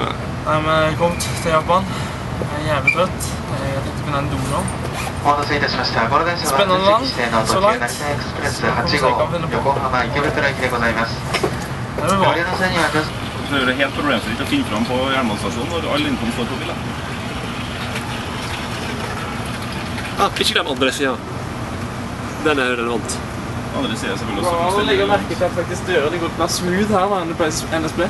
Nei. Nei, men jeg kom til Japan. Jeg er jævlig trøtt. Jeg tenkte på den do nå. Spennende land. Så langt. Så kommer jeg ikke å finne på. Det blir ご bra. Så er det helt problemfritt å finne fram på jernbanestasjonen når all innkomst står på bilen. Ah, ikke glem andre sida. Den er relevant. Andre sier selvfølgelig også å legge merke til at faktisk dørene går mer smooth her enn på NSB.